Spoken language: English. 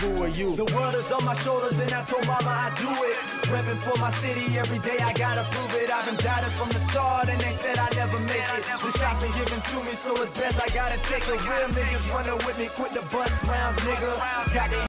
who are you? The world is on my shoulders and I told mama I do it. Repping for my city every day, I gotta prove it. I've been doubted from the start and they said I never make it. The shot been given to me, so it's best I gotta take it. Real niggas running with me, quit the bus rounds, nigga. Got the